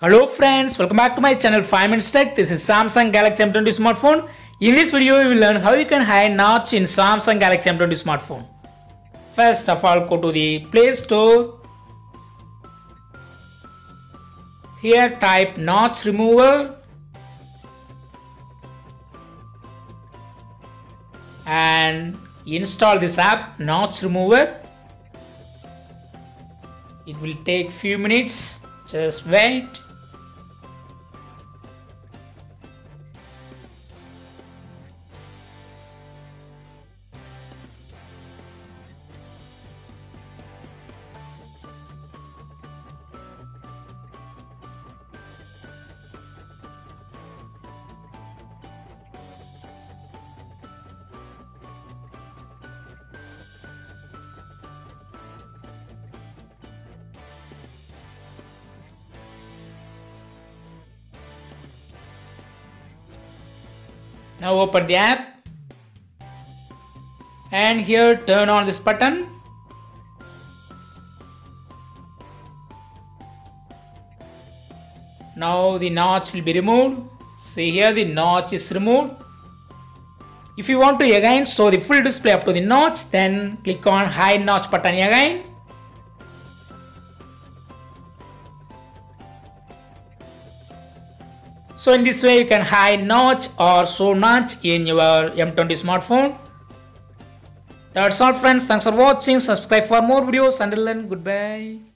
Hello friends, welcome back to my channel 5 Minutes Tech. This is Samsung Galaxy M20 smartphone. In this video, we will learn how you can hide notch in Samsung Galaxy M20 smartphone. First of all, go to the Play Store. Here type notch remover and install this app notch remover. It will take few minutes. Just wait. Now open the app and here turn on this button. Now the notch will be removed. See here the notch is removed. If you want to again show the full display up to the notch then click on hide notch button again. So in this way you can hide notch or show notch in your M20 smartphone. That's all friends. Thanks for watching. Subscribe for more videos. Until then, goodbye.